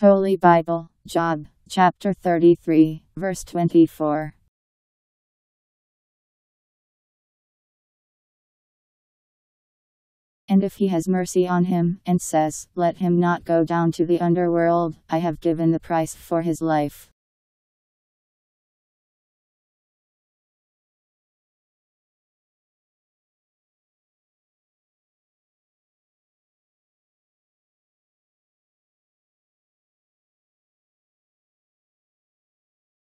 Holy Bible, Job, chapter 33, verse 24. And if he has mercy on him, and says, Let him not go down to the underworld, I have given the price for his life.